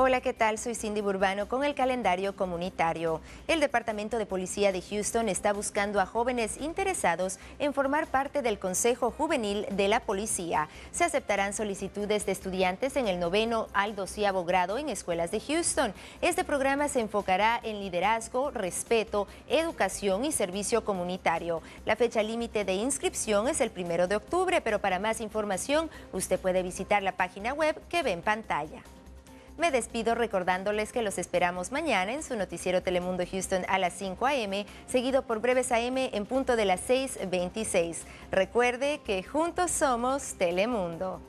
Hola, ¿qué tal? Soy Cindy Burbano con el calendario comunitario. El Departamento de Policía de Houston está buscando a jóvenes interesados en formar parte del Consejo Juvenil de la Policía. Se aceptarán solicitudes de estudiantes en el noveno al doceavo grado en escuelas de Houston. Este programa se enfocará en liderazgo, respeto, educación y servicio comunitario. La fecha límite de inscripción es el primero de octubre, pero para más información usted puede visitar la página web que ve en pantalla. Me despido recordándoles que los esperamos mañana en su noticiero Telemundo Houston a las 5 a.m., seguido por Breves a.m. en punto de las 6.26. Recuerde que juntos somos Telemundo.